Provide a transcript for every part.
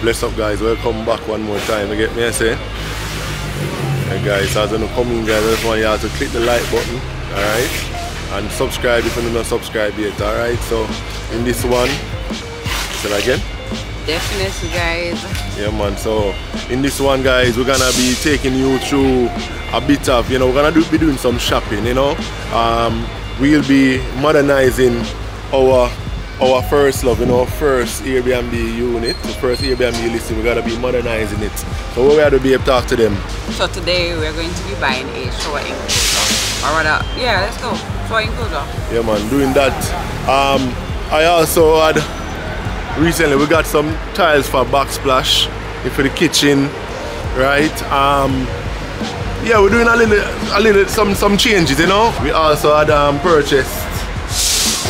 Bless up guys, welcome back one more time. You get me I say? Yeah, guys, as you come in guys, I just want you to click the like button, alright? And subscribe if you're not subscribed yet, alright? So in this one, say that again? Definitely guys. Yeah man, so in this one guys, we're gonna be taking you through a bit of, you know, we're gonna do, be doing some shopping, you know? Um, we'll be modernizing our our first love, you know, first Airbnb unit, the first Airbnb listing, we gotta be modernizing it. So what we have to be able to talk to them. So today we're going to be buying a shower enclosure. Or rather, yeah, let's go. Shower enclosure. Yeah man, doing that. Um, I also had recently we got some tiles for backsplash for the kitchen, right? Um, yeah, we're doing a little, a little, some some changes, you know. We also had um, purchased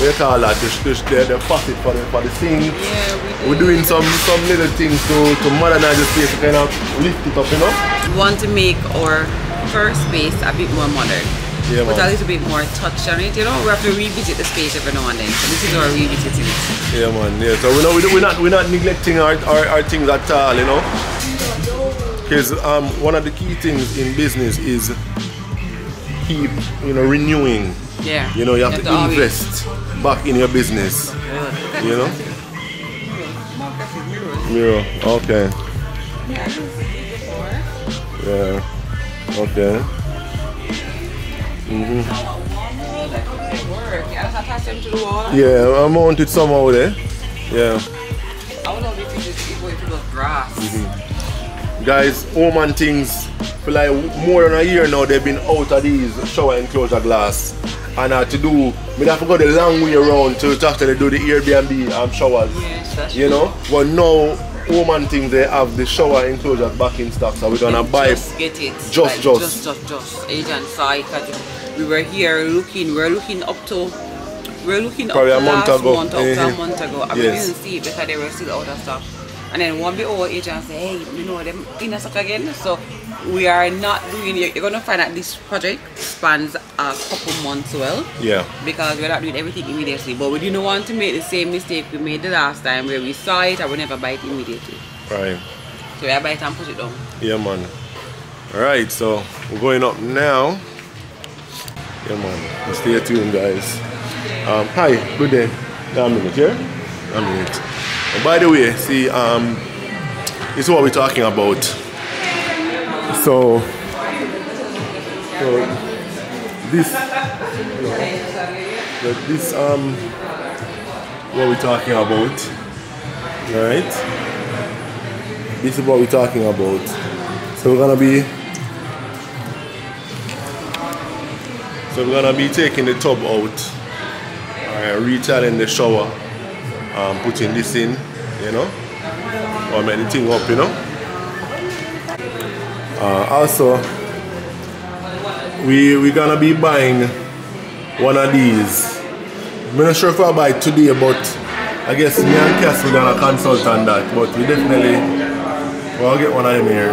we call that the, the, the, the faucet for the, for the sink. Yeah, we We're doing some some little things to, to modernize the space to kind of lift it up, you know? We want to make our first space a bit more modern. Yeah, Put a little bit more touch on it, you know. We have to revisit the space every now and then. So this is our revisiting it. Yeah, man. Yeah. So we know we we're not we're not neglecting our, our, our things at all, you know. Because um, one of the key things in business is keep you know renewing. Yeah. You know you have to always- invest back in your business. You know. Mirror. Okay. Yeah. Okay. Mm-hmm. Yeah, I mounted somehow there. Yeah. I would if you just if it was grass. Guys, home and things for like more than a year now they've been out of these shower enclosure glass. And uh, to do, we have to go the long way around to, to actually do the Airbnb um, showers. Yes, You know? But now home and things they have the shower enclosure back in stock. So we're gonna buy just get it. Just, like, just. just, just, just. Agent saw it. 'cause We were here looking. We were looking up to. We're looking Probably up a month last ago. month, up to a Mhm. month ago. I Yes. didn't see it because they were still out of stock. And then one bit our agent say, hey, you know them in a stock again. So we are not doing. You're gonna find that this project spans a couple months well Yeah. because we're not doing everything immediately. But we didn't want to make the same mistake we made the last time where we saw it and we never buy it immediately. Right. So we buy it and push it down. Yeah man. Alright, so we're going up now. Yeah man. Stay tuned guys. Um, hi, good day. A minute here. A minute. And by the way, see, um, this is what we're talking about. So, so this, you know, this um, what we're talking about, right? This is what we're talking about. So we're gonna be So we're gonna be taking the tub out, uh, retiling the shower, um, putting this in, you know, or the up, you know. Uh, also, we we're gonna be buying one of these. I'm not sure if I buy today, but I guess me and Cass we're gonna consult on that. But we definitely will get one of them here,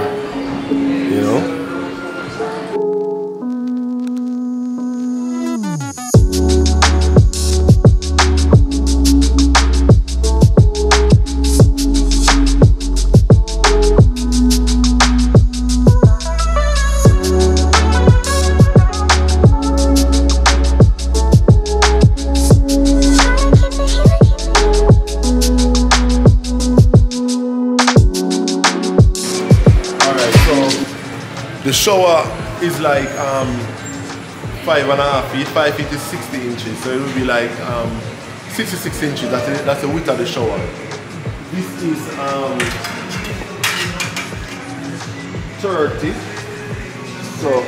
shower is like um, five and a half feet, five feet is 60 inches, so it will be like um, 66 inches. That's the, that's the width of the shower. This is um, 30. So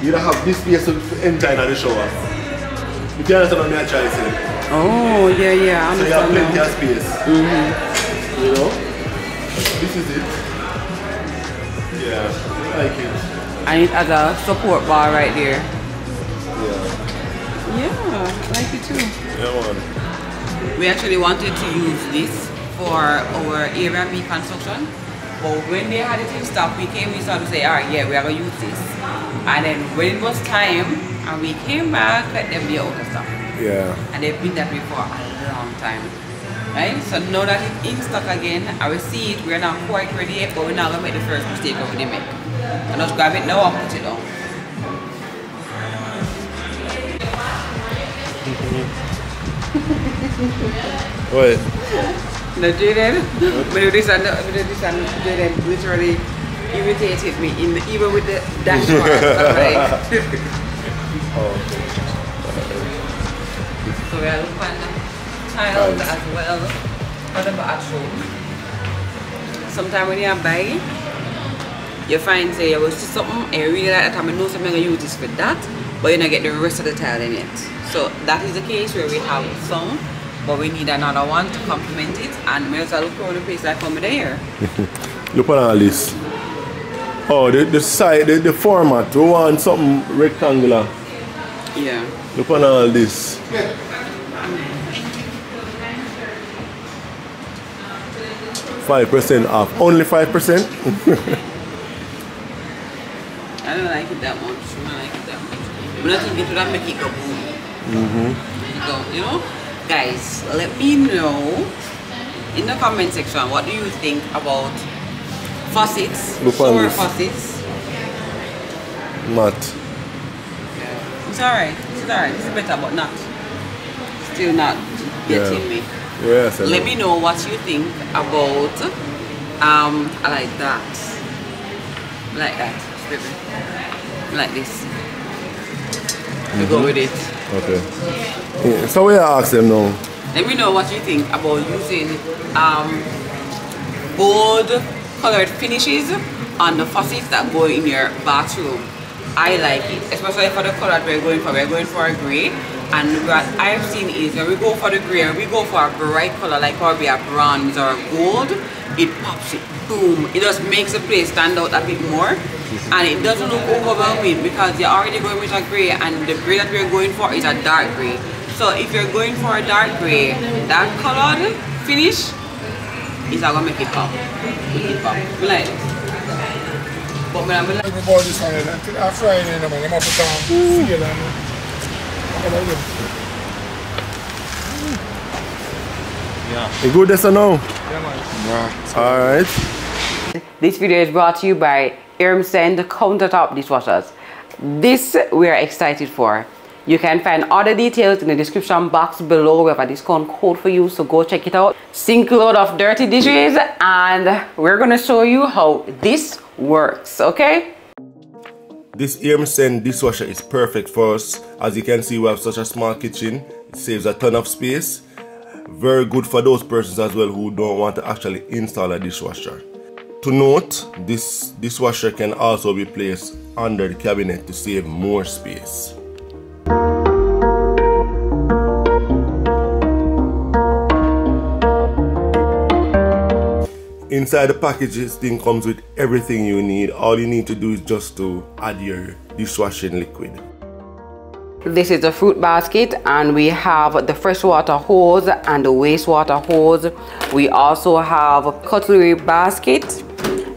you don't have this space to enter into the shower. You can understand what I'm trying to say. Oh, yeah, yeah. I So you have plenty of space. You know? This is it. Yeah, I like it. And it a support bar right there. Yeah. Yeah, I like it too. Yeah, man. We actually wanted to use this for our Airbnb construction. But when they had it in stock, we came, we started to say, all right, yeah, we are going to use this. And then when it was time, and we came back, let them be out of stock. Yeah. And they've been that way for a long time. Right? So now that it's in stock again, I will see it. We're not quite ready yet, but we're not gonna make the first mistake of the make. And just grab it now and put it on. What? No, Jaden, when do this and when you do this and Jaden literally irritated me in the, even with the dashboard. I'm like, Oh, so we are looking tiles as well for. Sometimes when you are buying, you find say you will see something and you really like that time, I know something I use this for that, but you don't get the rest of the tile in it. So that is the case where we have some, but we need another one to complement it and may as well look around the place like over there. Look at all this. Oh, the, the side, the, the format. We want something rectangular. Yeah. Look at all this. Five percent off. Only five percent. I don't like it that much. I don't like it that much. But I think it would have make it go boom. Mm-hmm. Go, you know? Guys, let me know in the comment section what do you think about faucets, shower faucets. Not. It's alright. It's alright. It's better, but not. Still not getting Yeah. me. Yes. I Let know. me know what you think about um I like that. Like that. Like this. We go with it. Okay. Yeah, so we ask them now. Let me know what you think about using um, bold colored finishes on the faucets that go in your bathroom. I like it, especially for the color that we're going for. We're going for a grey, and what I've seen is when we go for the grey, we go for a bright color like probably a bronze or a gold, it pops it, boom. It just makes the place stand out a bit more, and it doesn't look overwhelming because you're already going with a grey, and the grey that we're going for is a dark grey. So if you're going for a dark grey, that colored finish is gonna make it pop. Make it pop. Like. But when I'm like, We bought this one a Friday, man. I'm to town. Feel it, man. You good this or no? Yeah, man. Alright. This video is brought to you by Airmsen countertop dishwashers. This we are excited for. You can find all the details in the description box below. We have a discount code for you, so go check it out. Sink load of dirty dishes, and we're gonna show you how this works. Okay? This Airmsen dishwasher is perfect for us. As you can see, we have such a small kitchen. It saves a ton of space. Very good for those persons as well who don't want to actually install a dishwasher. To note, this dishwasher can also be placed under the cabinet to save more space. Inside the package, this thing comes with everything you need. All you need to do is just to add your dishwashing liquid. This is the fruit basket and we have the freshwater hose and the wastewater hose. We also have cutlery basket.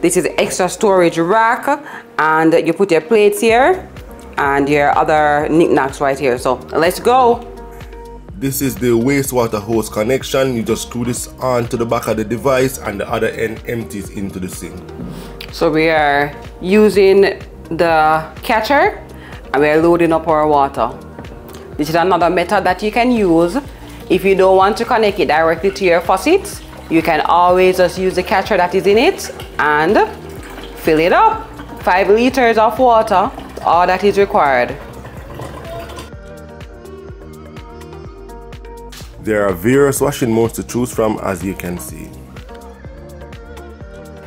This is extra storage rack and you put your plates here and your other knickknacks right here. So let's go. This is the wastewater hose connection. You just screw this on to the back of the device and the other end empties into the sink. So we are using the catcher and we are loading up our water. This is another method that you can use. If you don't want to connect it directly to your faucet, you can always just use the catcher that is in it and fill it up. Five liters of water, all that is required. There are various washing modes to choose from as you can see.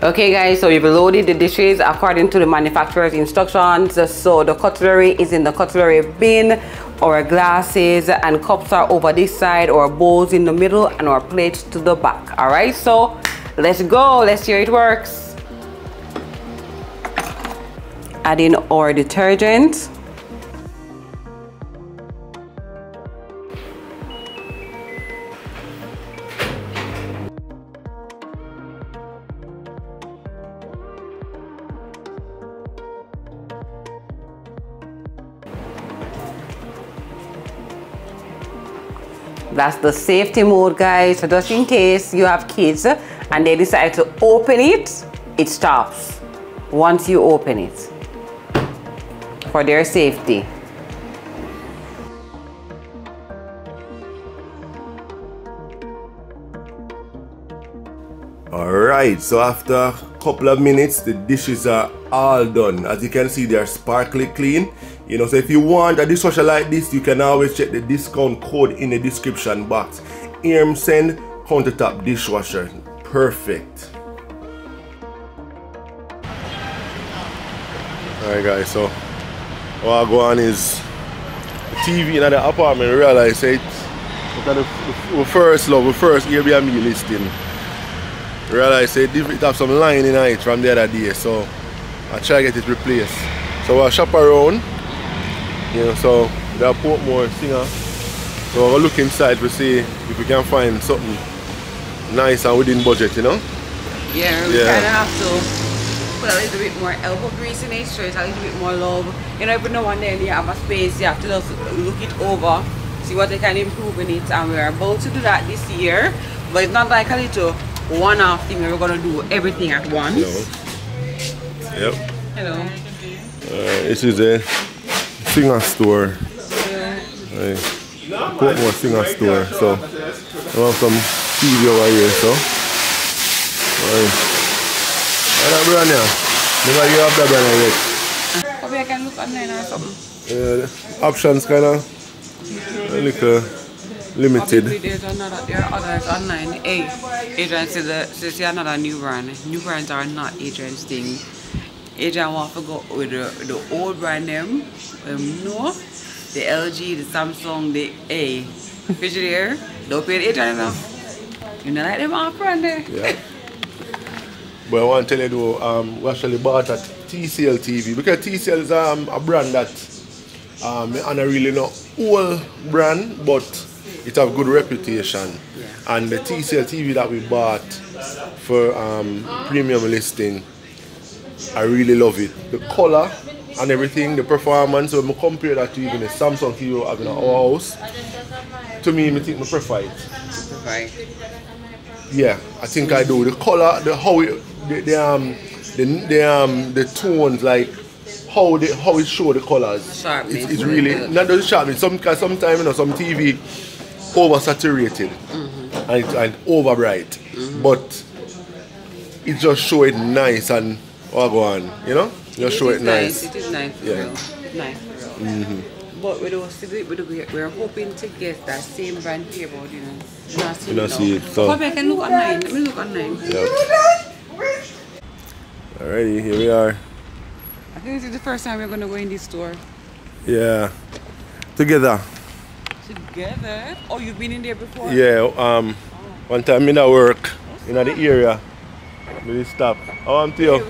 Okay guys, so we've loaded the dishes according to the manufacturer's instructions. So the cutlery is in the cutlery bin, our glasses and cups are over this side, our bowls in the middle and our plates to the back. All right, so let's go, let's see how it works. Add in our detergent. That's the safety mode, guys. So just in case you have kids and they decide to open it, it stops once you open it for their safety. Alright, so after a couple of minutes, the dishes are all done. As you can see, they are sparkly clean. You know, so if you want a dishwasher like this, you can always check the discount code in the description box. Send countertop dishwasher. Perfect. Alright guys, so what I go on is the TV in the apartment realize it. Look at the, the first love, the first Airbnb listing realize it have some line in it from the other day so I try to get it replaced so I shop around you know so the Portmore Singer so I'll look inside to see if we can find something nice and within budget you know yeah we yeah. kind of have to put a little bit more elbow grease in it so it's a little bit more love you know every now and then you have a space you have to just look it over see what they can improve in it and we're about to do that this year but it's not like a little one-off thing we're gonna do everything at once. Hello. Yep. Hello. Uh, this is a Singer store. Hey. Portmore Singer store. So I have some TV over here. So. Right. What brand here? Never you have that brand yet. Probably I can look online or something. Yeah, options kind of a little limited. There's another, there are others online. Hey, Adrian says, uh, says yeah, another new brand. New brands are not Adrian's thing. Adrian to go with the, the old brand name. Um, no, the LG, the Samsung, the A. Frigidaire, don't pay Adrian enough. You know like them off brand there. Yeah. But I want to tell you though, um, we actually bought a TCL TV because TCL is um, a brand that um, and a really know old brand, but it have good reputation. Yeah. And the TCL TV that we bought for um, premium listing, I really love it. The color and everything, the performance, when I compare that to even the Samsung TV I have in our house, to me, I think I prefer it. Right. Yeah, I think I do. The color, the how it, the, the um, the, the um, the tones, like how they how it show the colors. It's, it's really not just sharpness. Some sometimes you know some TV oversaturated mm-hmm. and, and over bright. Mm-hmm. But it just show it nice and oh, go on, you know? Just it show it nice. nice. It is nice. Yeah. Real. Nice. Mm-hmm. But we don't see it, we're hoping to get that same brand here, but you know, not see, you not see it. So. Probably I can look online. Let me look online. Yep. Alrighty, here we are. I think this is the first time we're gonna go in this store. Yeah. Together. Together? Oh, you've been in there before? Yeah, um, one time in a work in the area. We stop. How am you?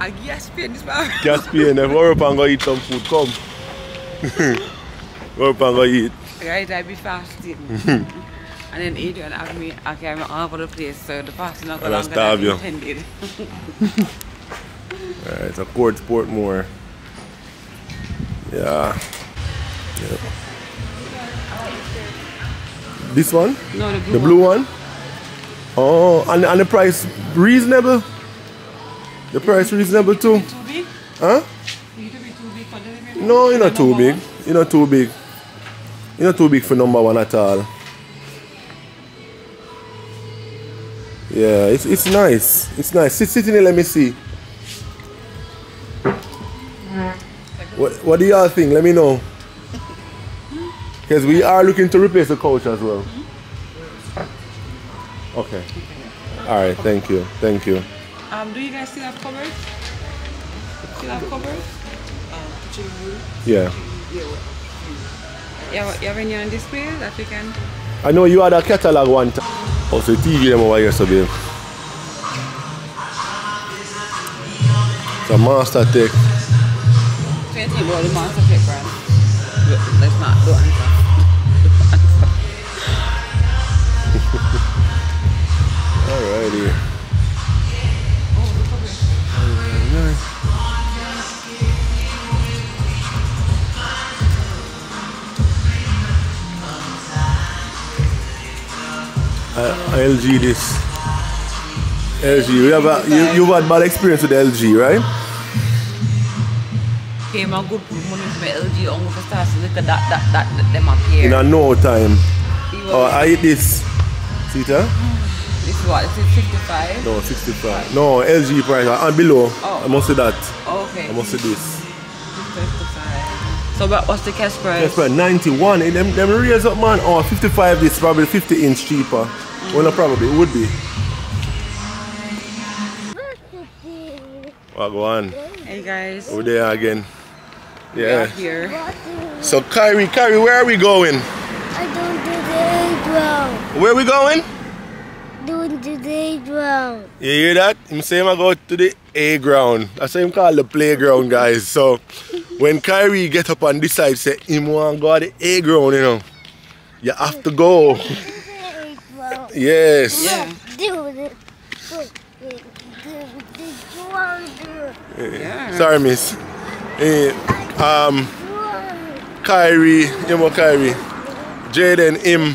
A gas pain this bar. Gas pain. We're up and go eat some food, come. we're up and go eat. Right, I be fasting. and then Adrian asked me, okay, I'm all over the place, so the fasting not go longer than you. intended. Alright, so Court Portmore. Yeah. Yep. This one? No, the blue, the blue one. one? Oh, and, and the price reasonable? The price reasonable too? Too big? Huh? You to be too big for delivery? No, you're not too big. You're not too big. You're not too big for number one at all. Yeah, it's it's nice. It's nice. Sit, sit in here, let me see. What, what do y'all think? Let me know. Because we are looking to replace the coach as well. Mm-hmm. Okay. All right. Thank you. Thank you. Um, do you guys still have covers? Still have covers? Yeah. You have, you have any on display that we can? I know you had a catalog one time. Also, TV them over here, so babe. It's a Master Tech. 20 about the Master Tech brand. Let's not do answer. Alrighty. LG this. LG. We have a, you, you've had bad experience with LG, right? Okay, my good money for LG on for stars look at that that that, that them up here. In a no time. Oh, I eat this. See it? huh? this is what? Is 55. No, 65. No, LG price. uh, And below. Oh. I must say that. Okay. I must say this. 55. So what, what's the cash price? That's right, 91. Eh, Them, them raise up, man. Oh, 55 is probably 50 inch cheaper. Well, no, probably. It would be. Oh, go on. Hey guys, Over there again. Yeah. here. So, Kyrie, Kyrie, where are we going? I don't do the ground. Where are we going? Don't do the ground. You hear that? I'm saying I go to the A ground. That's what him call the playground, guys. So when Kyrie get up on and decide say him want go to the A ground, you know, you have to go. Yes. Yeah. Yeah. Sorry, miss. Eh, um, Kyrie, you know Kyrie. Jaden him.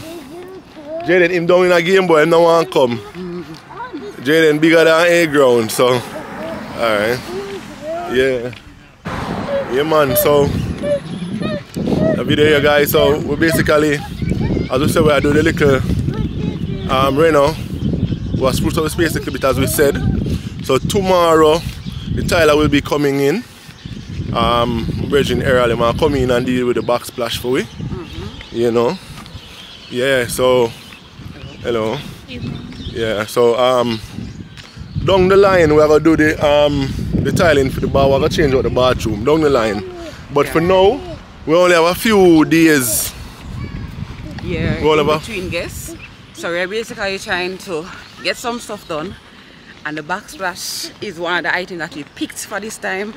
Jaden him down in a game boy, him no want come. Jaden bigger than A ground, so alright. Yeah. Yeah man, so the video here guys, so we basically as we said we are doing a little um right now. We are spruce up the space a little bit as we said. So tomorrow the tiler will be coming in. Um Virgin Aerial will come in and deal with the backsplash for we. You know. Yeah, so hello. Yeah, so um down the line we're gonna do the um the tiling for the bar, we're gonna change out the bathroom down the line. But for now, we only have a few days. Yeah. Go, in Oliver. between guests. So we're basically trying to get some stuff done. And the backsplash is one of the items that we picked for this time.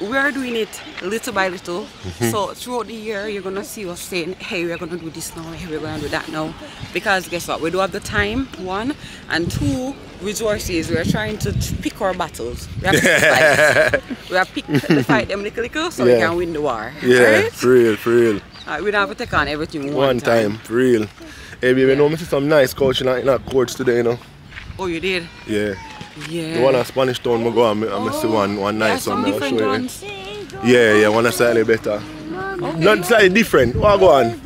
We're doing it little by little. Mm-hmm. So throughout the year, you're gonna see us saying, "Hey, we're gonna do this now. Hey, we're gonna do that now." Because guess what? We do have the time. One and two resources. We're trying to pick our battles. We have fight. We have picked the fight them little little so we can win the war. Yeah, Alright? for real, for real. Uh, we don't have to take on everything one, One time, for real. Hey baby, you know me see some nice coach in our, in our Courts today, you know. Oh, you did? Yeah. Yeah. The one at Spanish Town, I go and I I see oh. one one nice one. I'll show you. Yeah, yeah, one that's slightly better. Not slightly different. What go on?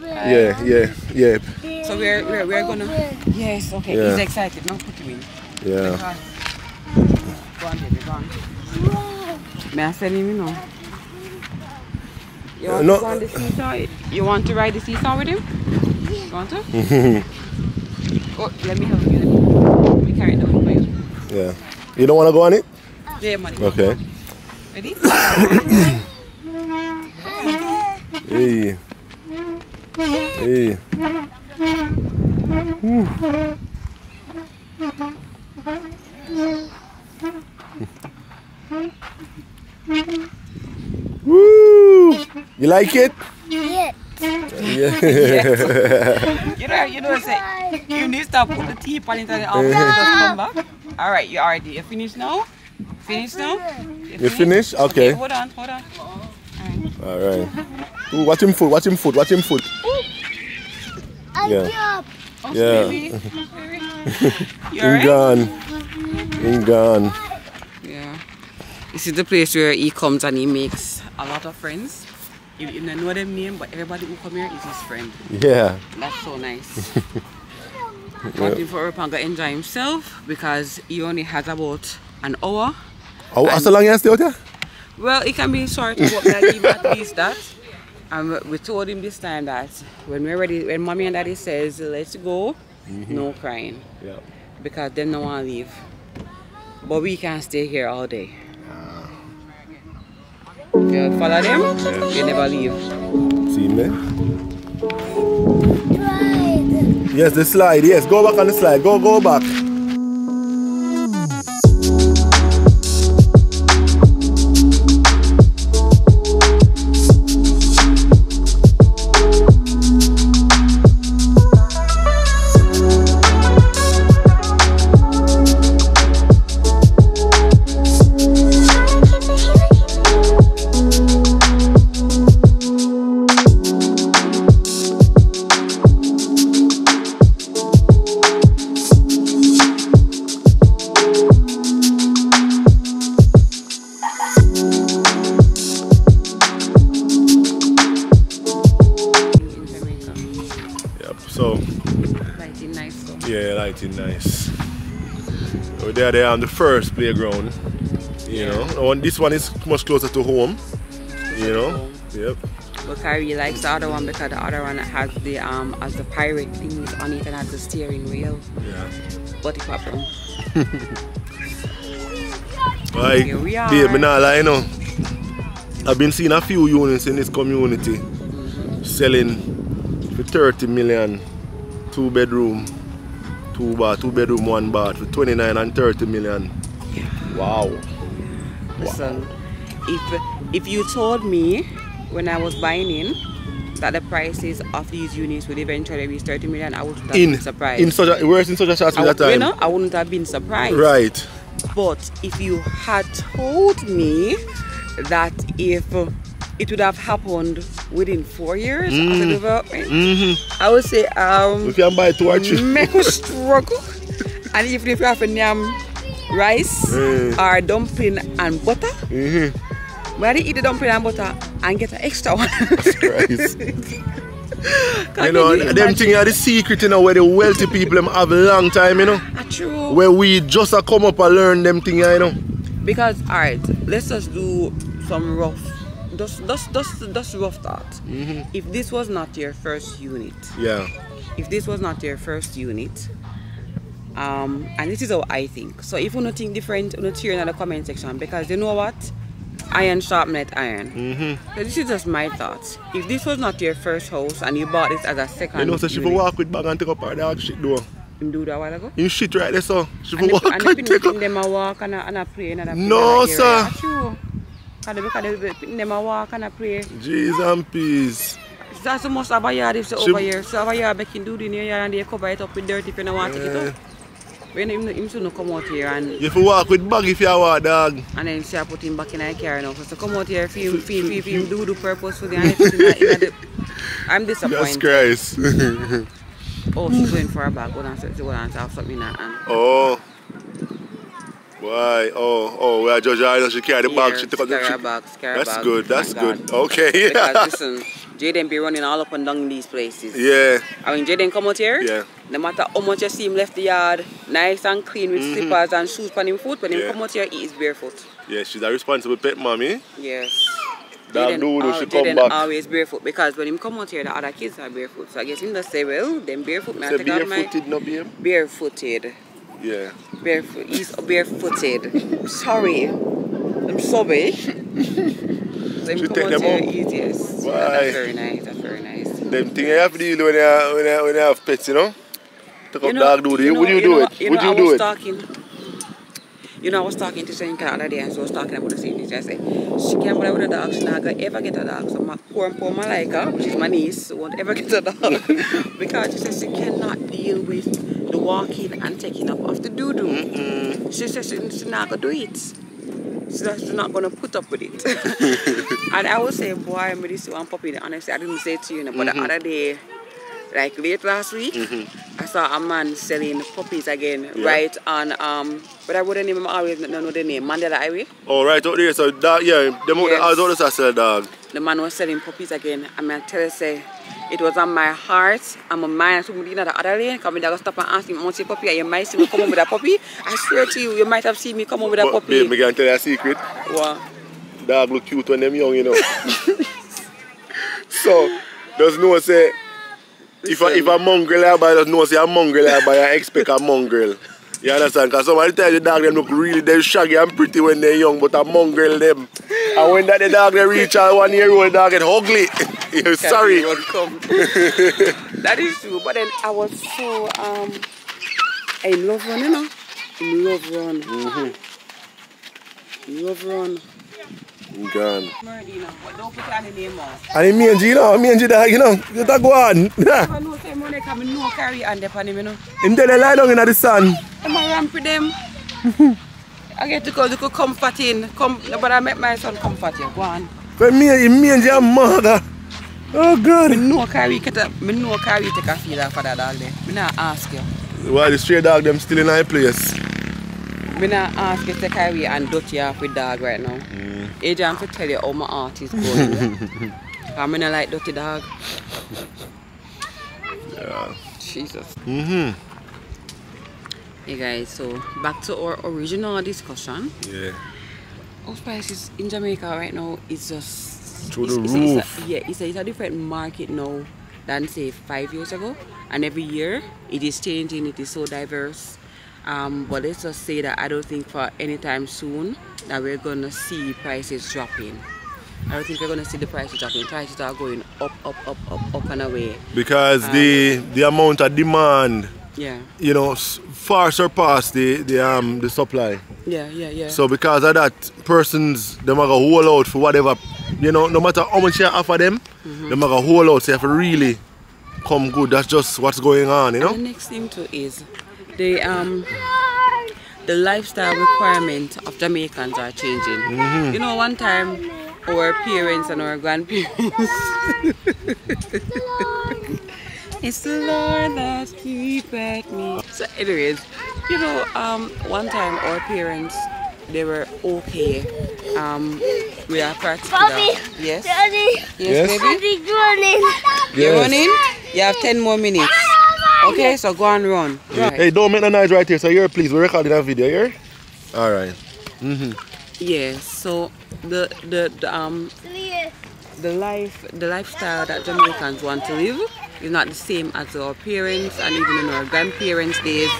Yeah, yeah, yeah, So we're, we're, we're gonna. Yes, okay. Yeah. He's excited. Now put him in. yeah. Go on, baby, go on. May I send him, you know? You want no. to go on the seesaw? You want to ride the seesaw with him? You want to? oh, let me help you. Let me carry it down for you. Yeah. You don't want to go on it? Yeah, money. Okay. Ready? Hey. Hey. Woo! You like it? Yeah. Yeah. you know, you know, say, you need to put the teapot into the oven and just come back. All right, you already. You finished now? Finished now? You finished? Okay. Hold on, hold on. All right. Ooh, watch him foot. Watch him foot. Watch him foot. I Yeah. Oh, Yeah. baby. You In alright? gone. In gone. Yeah. This is the place where he comes and he makes a lot of friends. You, you know them name, but everybody who come here is his friend. Yeah. That's so nice. Wanting for Urpanga enjoy himself because he only has about an hour. Oh, how, how so long you stay out here? Well, it can be short, but give him at least that. And we told him this time that when we're ready, when mommy and daddy says let's go, mm-hmm. no crying Yeah. because then no one leave. But we can stay here all day. You follow them, you never leave. See me? Ride. Yes, the slide. Yes, go back on the slide. Go, go back. On the first playground. You know, The one- this one is much closer to home. You know, yep. But Kyrie likes the other one because the other one has the um has the pirate things on it and has the steering wheel. Yeah. Body pattern. Like, Here we are. babe, me not lie, you know. I've been seeing a few units in this community selling for 30 million, two bedroom, two bath, two bedroom, one bath for 29 and 30 million. Wow. Listen, if if you told me when I was buying in that the prices of these units would eventually reach 30 million, I would have In been surprised. in such a where's in such a short I, space of would- you know, I wouldn't have been surprised. Right. But if you had told me that if it would have happened within four years of the development, Mm-hmm. I would say, um, We can buy two or three. make us struggle. And even if you have a yam rice Mm. or dumpling and butter, Mhm. they eat the dumpling and butter and get an extra one. You know, you them things are the secret, you know, where the wealthy people them have a long time, you know. Ah, True. Where we just a come up and learn them things, you know. Because alright, let's just do some rough, just just just just rough thought. Mm-hmm. If this was not your first unit, Yeah. if this was not your first unit, um, and this is how I think. So if you not think different, you not in the comment section because you know what, iron sharpeneth iron. Mm-hmm. So this is just my thoughts. If this was not your first house and you bought this as a second, You know, so she unit, walk with bag and take up her dog shit door. him do that a while ago. You shit right there, so. She And walk and and take them a walk and a, and a pray and a No, sir. area. True. Because the, because the pin them walk and a pray. Jeez and peace. That's the most of a yard if it's over here. So a yard making do in your yard and they cover it up with dirt if you don't want to take it up. When him, him not come out here and, You for walk with bag if you walk, dog. and then I put him back in the car now. So come out here, feel, feel, feel, feel, do the purpose for the and put him in the- the- I'm disappointed. Christ. Oh, she's going for a bag. Go down, go down, have something in her hand. oh. Why? Oh, oh, we are judge her, you know, she carry the bag, Here, she took out the she- bag, carry That's bag. good, that's good. God. Okay. Because listen, Jaden be running all up and down these places. yeah. I mean, Jaden come out here. Yeah. No matter how much you see him left the yard, nice and clean with mm-hmm. slippers and shoes on him foot, when. Yeah. him come out here, he is barefoot. Yeah, she's a responsible pet mommy. Yes. Dog do al- she come Jaden back. always barefoot because when him come out here, the other kids are barefoot. So I guess him just say, well, them barefoot, man, Say take out my barefooted, no babe? barefooted. Yeah. Barefoot. He's barefooted. Sorry. I'm sorry. She take them out? easiest. Why? That's very nice. That's very nice. Them things you have to deal when you, have- when you, when you have pets, you know? Take up know- dog duty. you know- Would you, you do know- it? You Would know, you I do was it? talking. You know, I was talking to Shanka the other day, and she was talking about the same thing. She said, she can't bother with a dog. She's not gonna ever get a dog. So my poor, poor Malika, which is my niece, won't ever get a dog because she says she cannot deal with the walking and taking up of the doo doo. She says she, she's not gonna do it. She's not, she's not gonna put up with it. and I would say, boy, I'm really so one puppy. Honestly, I didn't say it to you, know, but the mm-hmm. other day, like late last week, mm-hmm. I saw a man selling puppies again, Yeah. right on um, but I wouldn't even always know know the name, Mandela Highway. Oh, right out there. So, dog, yeah, out Yes. I was out there, sell dog. The man was selling puppies again. I mean, I tell you, say, it was on my heart and my mind. So, in the other lane, come in there, stop and ask what's your puppy? You might see me come over with a puppy. I swear to you, you might have seen me come over with a But, puppy. babe, me can tell you a secret. Wow. Dog look cute when them young, you know. so, does no say, if a, if a mongrel I buy, does no say a mongrel I buy, I expect a mongrel. You understand? Because somebody tell the dog them look really them shaggy and pretty when they're young, but a mongrel them. And when that the dog they reach a one year old dog get ugly. You're sorry. That is true. But then I was so um I love run, you know. I love run. Mm-hmm. Love run. Gone. Merdina, but don't put any name on. And he mangy, you know, mangy dog, you know. You talk go on. I know say money come no carry and the him, you know. Him tell you lie down in the sun. I'm a ramp with them. I get to go to go comfort in. Come, but I make my son comfort you. Go on. But me, he mangy and mother. Oh God. Me no carry get a, me no carry take a feel for that dog there. Me not ask you. Why the stray dog them still in our place? Me not ask you to carry and dirty off with dog right now. Adrian to tell you how my heart is going. I'm not like dirty dog. Yeah. Jesus. Mm-hmm. Hey guys, so back to our original discussion. Yeah. House prices in Jamaica right now is just Through the it's a- it's a- roof. yeah, it's a, it's a different market now than say five years ago, and every year it is changing. It is so diverse. Um, but let's just say that I don't think for any time soon that we're gonna see prices dropping. I don't think we're gonna see the prices dropping. Prices are going up, up, up, up, up and away. Because Um, the the amount of demand, Yeah, you know, far surpass the the um the supply. yeah, yeah, yeah. So because of that, persons them are gonna hold out for whatever, you know, no matter how much you offer them, Mm-hmm. them are gonna hold out. So you have to really come good. That's just what's going on, you And know. the next thing too is the um the lifestyle requirement of Jamaicans are changing. Mm-hmm. You know, one time our parents and our grandparents. it's the Lord that keepeth me. So, anyways, you know, um, one time our parents they were okay. Um, we are particular. Bobby. Yes. Daddy. Yes, Yes. baby. Daddy's running. You're Yes. running? You have 10 more minutes. Okay, so go and run. Right. Hey, don't make no noise right here. So here, please, we're recording a video here. All right. Mm-hmm. Yeah, so the, the the um the life the lifestyle that Jamaicans want to live is not the same as our parents and even in our grandparents' days.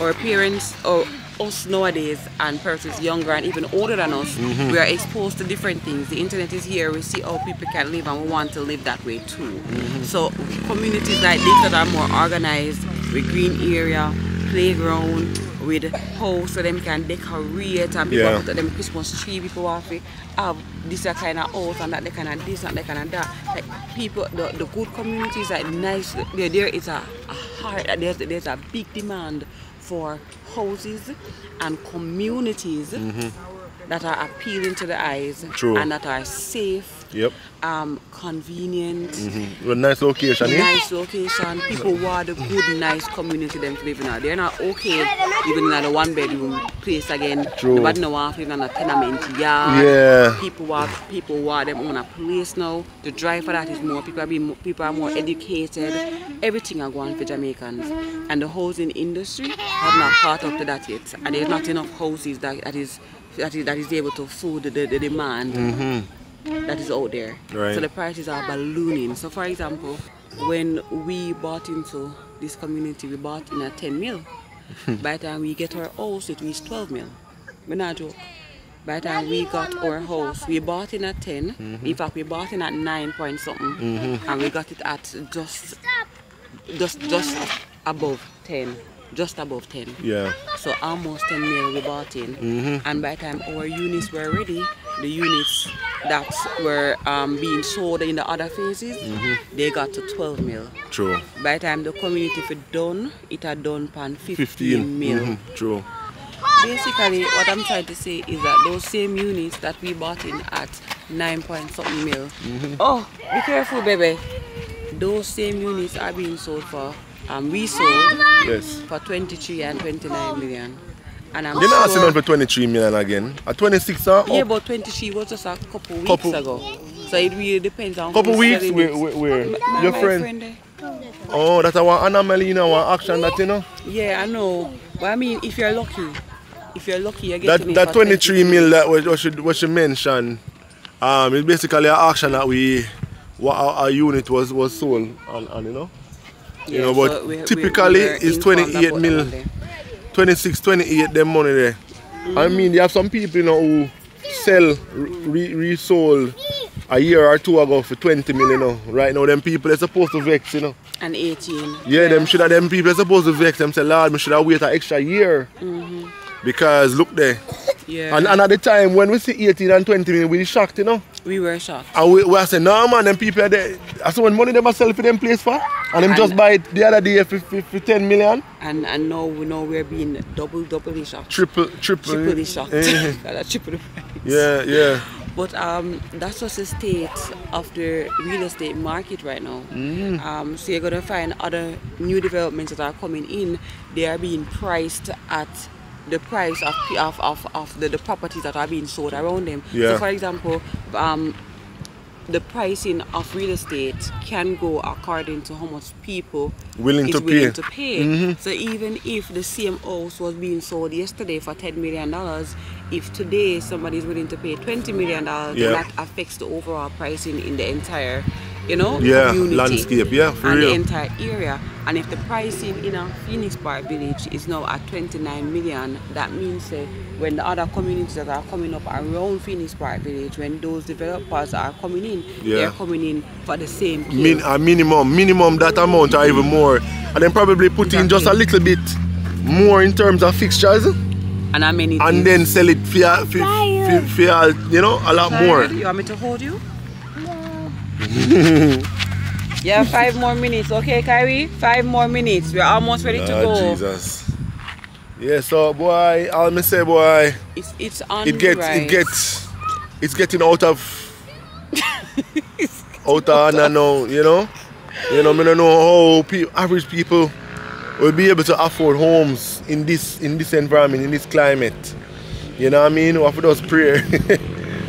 Our parents or us nowadays and persons younger and even older than us, mm-hmm. we are exposed to different things. The internet is here, we see how people can live and we want to live that way too. Mm-hmm. So communities like this that are more organized with green area, playground, with house so them can decorate and people Yeah. put them Christmas tree, people want to have this kind of house and that they kind of this and that kind of that. Like people, the, the good communities are nice. There, there is a, a heart. There's there's a big demand for houses and communities mm-hmm. that are appealing to the eyes True. and that are safe, Yep. um, convenient. Mm-hmm. With nice location, yeah? Nice location. People want a good, nice community them to live in. They're not okay living in a one bedroom place again. True. Nobody no to live in a tenement yard. Yeah. People want people want them own a place now. The drive for that is more people are being people are more educated. Everything are going for Jamaicans. And the housing industry have not caught up to that yet. And there's not enough houses that, that is that is that is able to food the, the demand that is out there. Right. So the prices are ballooning. So for example, when we bought into this community, we bought in at 10 mil. By the time we get our house, it reached 12 mil. We're not joke. By the time we got our house, we bought in at 10. Mm-hmm. In fact, we bought in at 9 point something. Mm-hmm. And we got it at just, just, just above 10. Just above 10. Yeah. So almost 10 mil we bought in. And by the time our units were ready, the units that were um, being sold in the other phases, they got to 12 mil. True. By the time the community for done, it had done pan 15, 15 mil. Mhm. True. Basically, what I'm trying to say is that those same units that we bought in at 9 point something mil. Oh, be careful, baby. Those same units are being sold for, um, we sold Yes. for 23 and 29 million. And I'm They're not sure, for 23 million again. At 26, uh, yeah, up. but 23 was just a couple weeks Couple- ago. So it really depends on couple who's weeks. selling Where, where, where? My- Your my friend. there. Oh, that's our anomaly, you know, our action that, you know. Yeah, I know. But I mean, if you're lucky, if you're lucky, you're That getting it that 23 mil that was what she, what she mentioned, um, is basically an action that we, what our, our unit was was sold and, on you know. You know, but we- we- typically we were it's 28 mil. that one day. 26, 28, them money there. I mean, you have some people, you know, who sell, re- resold a year or two ago for 20 mil, you know. Right now, them people are supposed to vex, you know. And 18. Yeah, them should have, them people are supposed to vex them, say, Lord, me should have wait an extra year. Mhm. Because look there. Yeah. And, and at the time when we see 18 and 20 mil, we shocked, you know. We were shocked. And we, we saying, no man, them people are there. I saw when money them a sell for them place for. And them just And- buy it the other day for, for, for 10 million. And and now we know we're being double, doubly shocked. Triple, triple. Triply shocked. Eh, That's triple the yeah, yeah. But um, that's just the state of the real estate market right now. Mm. Um, so you're gonna find other new developments that are coming in. They are being priced at the price of of, of, of the, the properties that are being sold around them. Yeah. So for example, um, the pricing of real estate can go according to how much people Willing is to willing pay. to pay. So even if the same house was being sold yesterday for ten million dollars, if today somebody is willing to pay twenty million dollars, Yeah. that affects the overall pricing in the entire, you know, Yeah, community landscape, yeah, for and real. the entire area. And if the pricing in our Phoenix Park Village is now at 29 million, that means uh, when the other communities that are coming up around Phoenix Park Village, when those developers are coming in, Yeah. they're coming in for the same kill. Min, a minimum, minimum that amount or even more. And then probably put in just a little bit more in terms of fixtures and amenities. and then sell it for, for, for, for, you know, a lot more. You want me to hold you? Yeah, five more minutes. Okay, Kyrie? Five more minutes. We're almost ready to Ah, go. Jesus. Yeah, so boy, all me say boy, It's it's on it gets it gets it's getting out of out of hand now, you know. You know, I don't know how pe- average people will be able to afford homes in this in this environment, in this climate. You know what I mean? We have to just pray.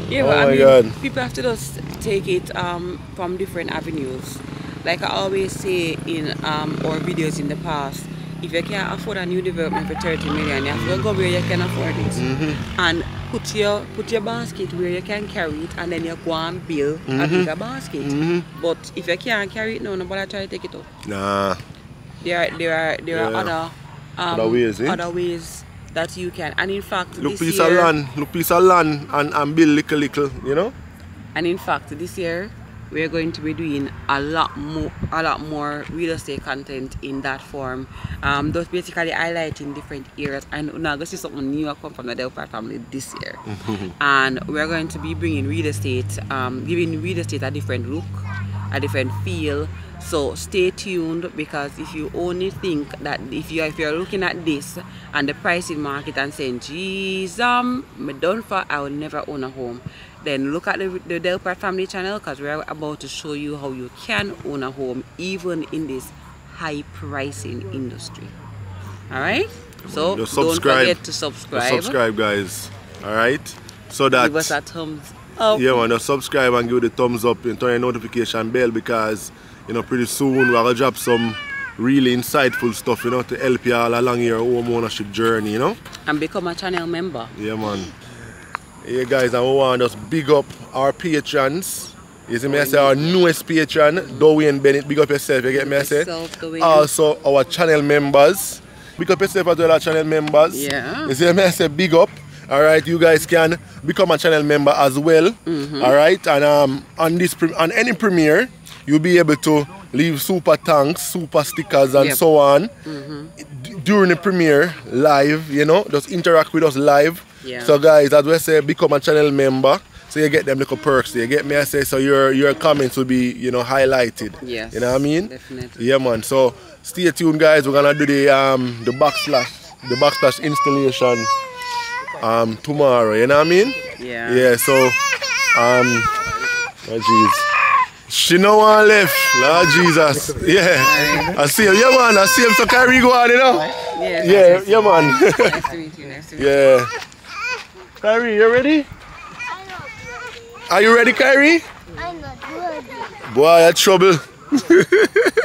Yeah, Oh but I my mean, God. people have to just take it um, from different avenues. Like I always say in um, our videos in the past, if you can't afford a new development for 30 million, you have to go where you can afford it. Mm-hmm. And put your put your basket where you can carry it and then you go and build Mm-hmm. a bigger basket. But if you can't carry it, no, nobody try to take it up. nah. There are there are there are other um, Other ways, eh? other ways that you can. And in fact, Look piece year, of land, look piece of land and, and build little little, you know? And in fact, this year we're going to be doing a lot more, a lot more real estate content in that form. Um, just basically highlighting different areas. And now this is something new I come from the Delpratt family this year. and we're going to be bringing real estate, um, giving real estate a different look, a different feel. So stay tuned because if you only think that if you if you're looking at this and the pricing market and saying, "Geez, um, me done for I will never own a home," then look at the, the Delpratt Family Channel because we're about to show you how you can own a home even in this high pricing industry. All right. So don't forget to subscribe. subscribe guys. Alright? So that Give us a thumbs up. Yeah, man, subscribe and give the thumbs up and turn your notification bell because, you know, pretty soon we're going to drop some really insightful stuff, you know, to help you all along your home ownership journey, you know? And become a channel member. Yeah, man. Yeah, guys, and we want just big up our patrons. You see me, I say our newest patron, Dwayne Bennett. Big up yourself, you get me, I say? Also, our channel members. Big up yourself as well, our channel members. Yeah. You see me, I say big up. All right, you guys can become a channel member as well. Mm-hmm. All right, and um, on this on any premiere, you'll be able to leave super tanks, super stickers, and Yep. so on Mm-hmm. during the premiere live. You know, just interact with us live. Yeah. So guys, as we say, become a channel member. So you get them little perks. You get me? I say so. Your your comments will be you know highlighted. Yes, You know what I mean? definitely. Yeah, man. So stay tuned, guys. We're gonna do the um the backsplash the backsplash installation um tomorrow. You know what I mean? Yeah. Yeah. So um, oh jeez. She no one left. Lord Jesus. Yeah. I see him. Yeah, man. I see him. So carry go on, you know. Yes, Yeah, yes, yeah, man. Nice to meet you. Nice to meet you. yeah. Kyrie, you ready? I'm not ready. Are you ready, Kyrie? I'm not ready. Boy, you trouble.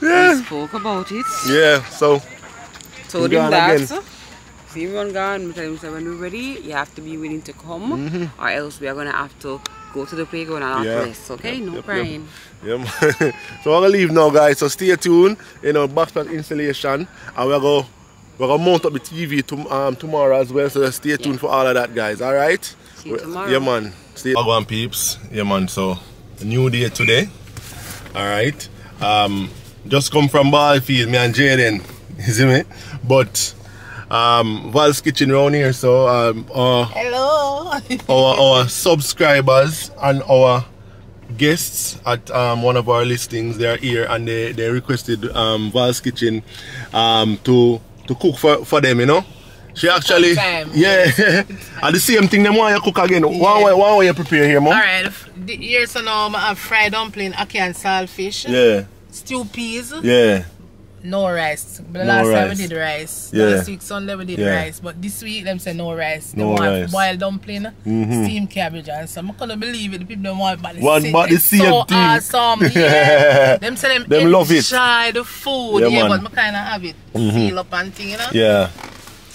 We spoke about it. Yeah. So Told him that. again. See everyone gone. We tell him when we're ready, you have to be willing to come, Mm-hmm. or else we are gonna have to go to the playground and Yeah. rest. Okay, Yep, no yep, yep. crying. Yeah, man. so I'm gonna leave now, guys. So stay tuned. You know, backsplash installation, and we're gonna we're gonna mount up the TV to, um, tomorrow as well. So stay tuned for all of that, guys. All right. See you tomorrow. Yeah, man. Stay. Wagwan peeps. Yeah, man. So a new day today. All right. Um, just come from Ballfield, me and Jaden. You see me? But um, Val's Kitchen around here. So um, uh, Hello. our, our subscribers and our guests at um, one of our listings they are here and they, they requested um, Val's Kitchen um, to to cook for, for them you know? She actually time. yeah. And the same thing them want you cook again. One way one way you prepare here mom? Alright, here's so now I have fried dumpling, ackee and saltfish, yeah. Stew peas, yeah no rice. But the No last time we did rice. Yeah. Last week Sunday we did Yeah. rice. But this week them say no rice. They No want rice. boiled dumpling, Mhm. steamed cabbage and some. I couldn't believe it. The people don't want but the Want same- but the same so thing. awesome. Yeah. them say them, Them love it. enjoy the food. Yeah, Yeah, man. but I kinda have it. Mhm. Feel up and thing, you know? Yeah.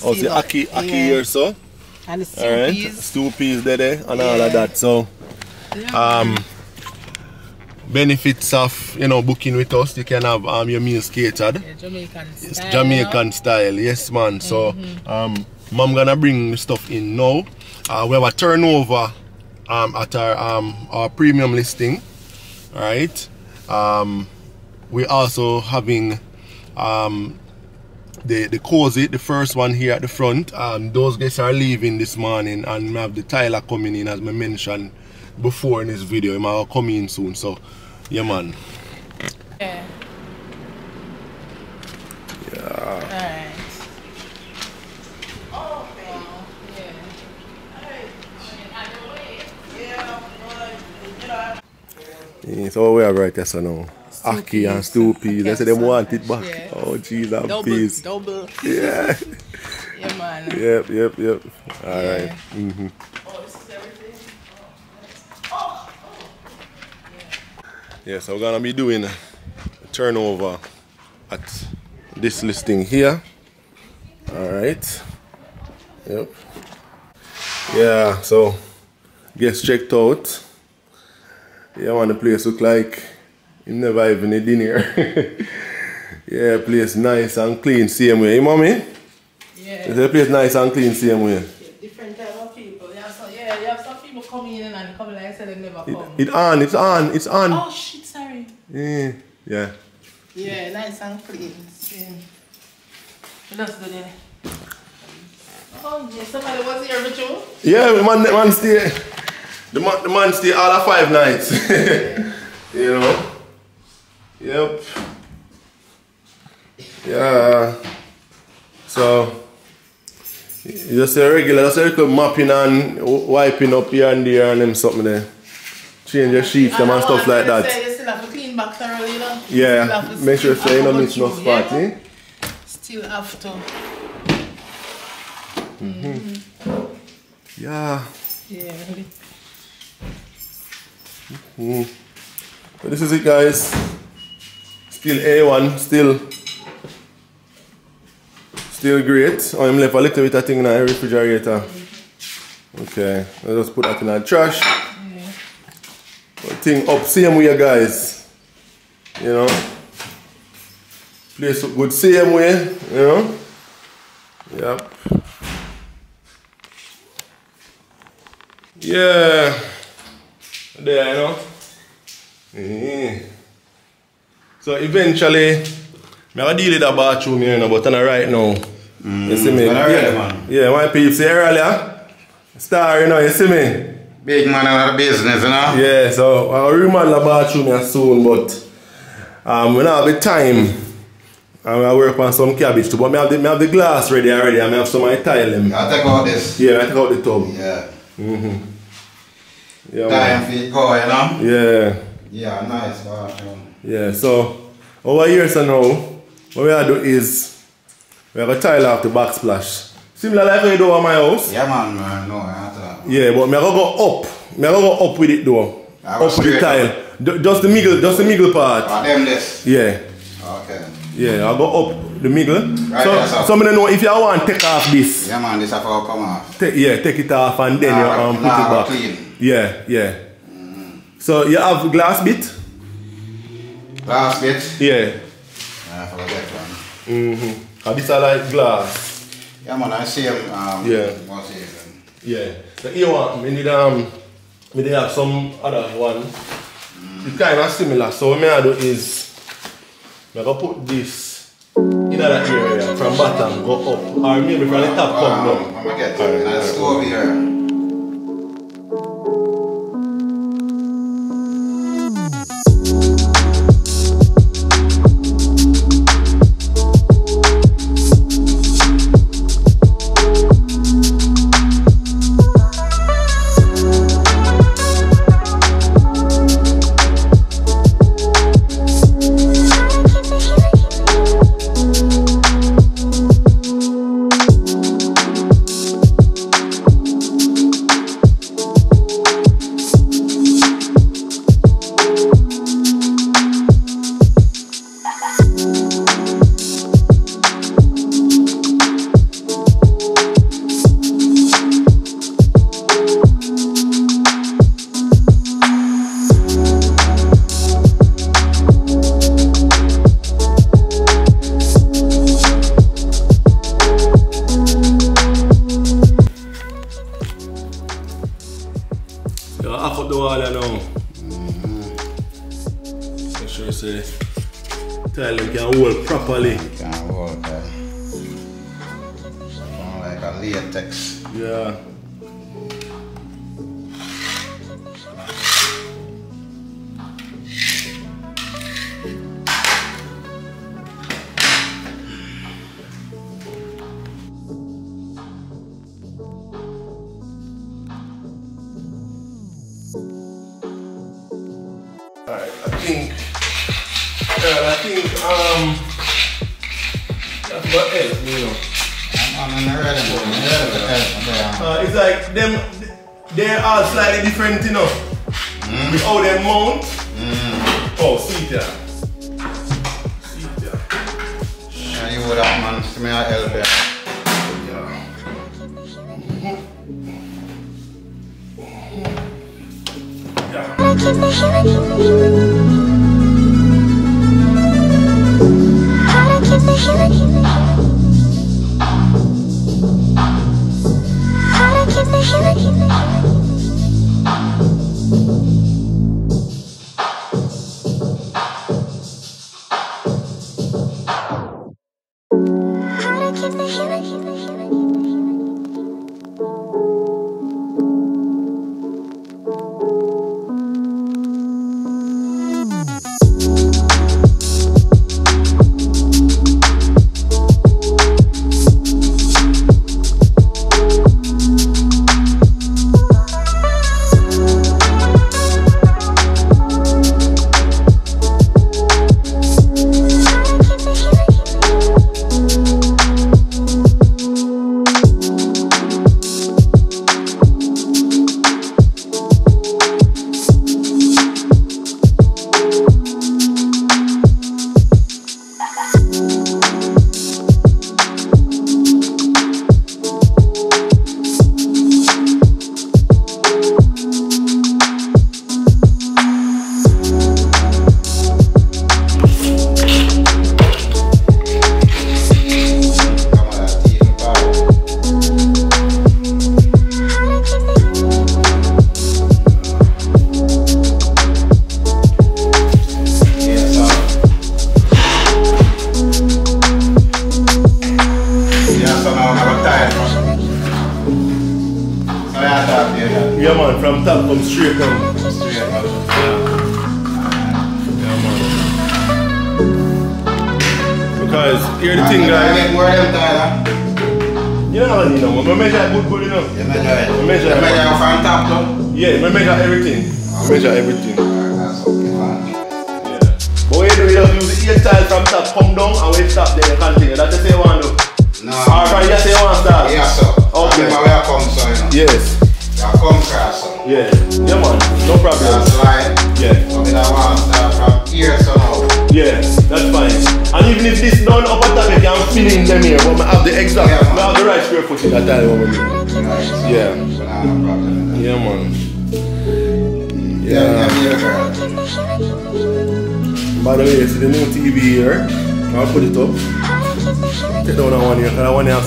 Oh, see, up. ackee, ackee Yeah. here, so. And the stew Alright. peas. Stew peas there, there and all of that. So, um, benefits of, you know, booking with us, you can have um, your meals catered. Yeah, Jamaican It's style. Jamaican style, yes, man. So, Mm-hmm. um, mom gonna bring stuff in now. Uh, we have a turnover um, at our um, our premium listing, right? Um, we're also having um, the the cozy, the first one here at the front. Um, those guys are leaving this morning, and we have the tiler coming in, as I mentioned before in this video. He might come in soon. So, yeah, man. Yeah. Alright. Oh, wow. Yeah, so what we have right there so now. ackee and peas. stew peas. They say they want it back. yeah. Oh jeez, and Double, peas. double. Yeah. Yeah, man. yep, yep, yep. Alright. Yeah. Mm-hmm. Yeah, so we're gonna be doing a turnover at this listing here. Alright. Yep. Yeah, so guests checked out. Yeah, man, the place look like you never even a dinner. yeah, place nice and clean, same way, eh, mommy? Yeah. Is the place nice and clean, same way? Different type of people. You have some, yeah, you have some people coming in and coming like I said they never come. it on, it's on, it's on. oh shit, sorry. Yeah, yeah. Yeah, nice and clean. Yeah. What else do they? Oh yeah, somebody was here with you? Yeah, the man, the man stay. The man, the man stay all of five nights. you know. Yep. Yeah. So you just a regular, just a little mopping and wiping up here and there and them something there. Change your sheets them and stuff like that. Say you still have to clean back thoroughly, you know? Yeah. Make sure say you don't miss no spot, yeah? eh? Still have to. Yeah. Yeah. Mm. But this is it guys. Still A1, still still great. Oh, I'm left a little bit of thing in the refrigerator. Okay, I'll just put that in the trash. Put thing up same way guys. You know. Place look good same way, you know. Yep. Yeah. There, you know. Eh. So eventually, me have to deal with the bathroom here, you know, but right now. You see me? yeah, man. yeah, my peeps say earlier. Star, you know, you see me? Big man in the business, you know? Yeah, so I'll remodel the bathroom here soon, but um, we don't have the time. And I work on some cabbage too, but me have the, me have the glass ready already, and I have some of tile them. I'll take out this. Yeah, I take out the tub. Yeah. Mhm. Yeah, Time for go, you know? Yeah. Yeah, nice bathroom. Yeah, so over here so now, what we are do is we have a tile off the backsplash. Similar like we do on my house. Yeah, man, man. No, I have to. Yeah, but me go go up. Me go go up with it though. Up with the tile. Ju- Just the middle, just the middle part. Ah, them this. Yeah. Okay. Yeah, I go up the middle. Right so, there, so don't know if you want to take off this. Yeah, man, this have to come off. Take, yeah, take it off and then you um, put nah, it back. clean. Yeah, yeah. So you have glass bit? Last bit. Yeah. I forget one. Mm-hmm. And this are like glass. Yeah, man, I see him. Um, Yeah. What's it? Yeah. So here one, we need um we need have some other one. It's kind of similar. So what I do is I'm gonna put this in that area from bottom go up. Or maybe from the top come down. I'm gonna get Alright, it. collar now. Mm-hmm. Make sure say tile them can hold properly. It can hold, uh, like a latex. Yeah. Them, they're all slightly different, you know. With how they mount. Mm. Oh, see there. See there. And you would have man, to me a help you. Yeah. Come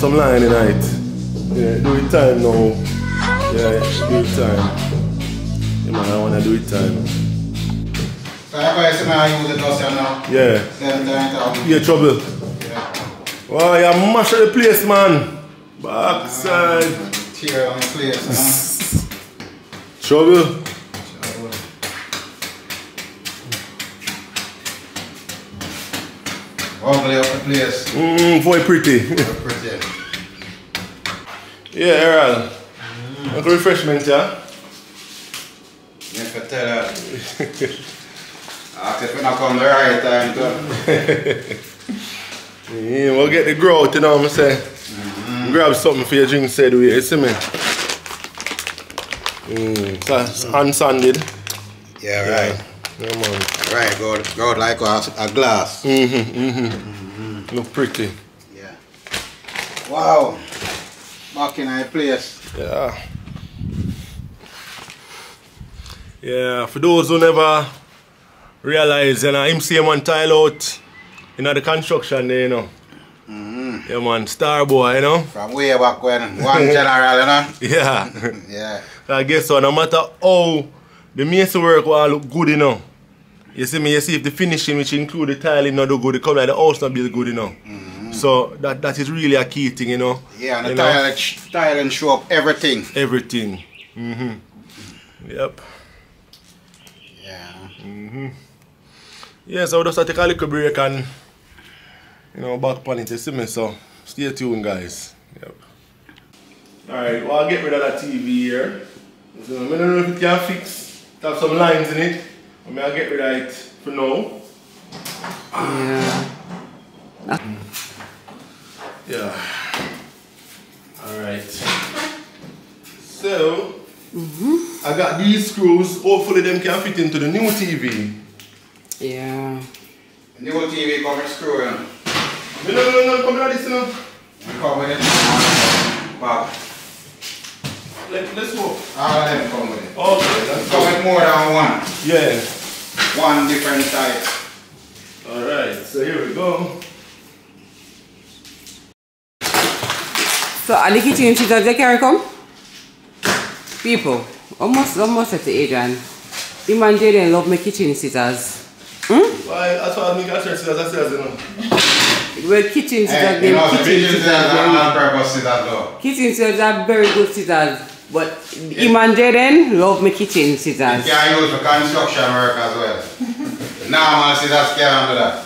some line in it. Yeah, do it time now. Yeah, do it time. Yeah, man, I want to do it time. So everybody see me I use it just you know. Yeah. Then turn it off. Yeah, trouble. Yeah. Wow, you mash the place, man. Backside. Tear on the place, you Trouble. Ugly up the place. Mmm, very pretty. Pretty. yeah, Errol. Little refreshment, yeah? You can tell that. If we not come the right time to. Yeah, we'll get the growth, you know what I'm saying? Mm-hmm. Grab something for your drink, said we, you see me? Mm, so mm-hmm. it's unsanded. Yeah, right. Yeah, man. Right, go, go like a, a glass. mm-hmm mm-hmm Look pretty. Yeah. Wow. Back in our place. Yeah. Yeah, for those who never realize, you know, him see one tile out in the construction there, you know. Mhm. Yeah, man, star boy, you know. From way back when. One general, you know? Yeah. Yeah. I guess so, no matter how the mason work will look good, you know. You see me, you see if the finishing which include the tiling not do good, the color of the house not be good, you know. So that that is really a key thing, you know. Yeah, and the You tile, tile and show up everything. Everything. Mm-hmm. Yep. Yeah. Yeah, so we'll just take a little break and you know back on it, you see me, so stay tuned guys. Yep. Alright, well I'll get rid of that TV here. So, I don't know if it can fix. It have some lines in it. I mean I'll get rid of it for now. Yeah. Hmm. Yeah. Alright. So mm-hmm. I got these screws. Hopefully them can fit into the new TV. Yeah. New TV coming screw in. No, no, no, no, come here, listen up. Come with it. Wow. Let, let's go. All of them come with it. Okay, that's Come with more than one. Yeah. One different type. Alright, so here we go. So are the kitchen scissors they carry come? People, almost almost at the Adrian. Imagine they love my kitchen scissors. Hmm? Why, that's why I make a church as I said, you know. Well, kitchen scissors, Hey, you them know, the kitchen visions scissors, are them- on purpose is that though. kitchen scissors are very good scissors. But Iman Jaden love my kitchen scissors. You can use for construction work as well. nah, man, scissors can't do that.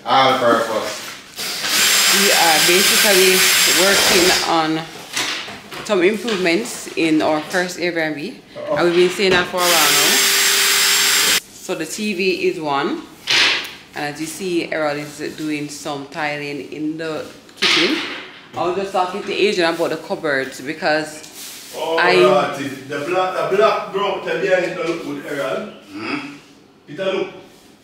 All purpose. We are basically working on some improvements in our first Airbnb. And we've been saying that for a while now. So the TV is one. And as you see, Errol is doing some tiling in the kitchen. I was just talking to Adrian about the cupboards because Oh, I- right. The black, the black grout behind it don't look good, Errol. It don't look.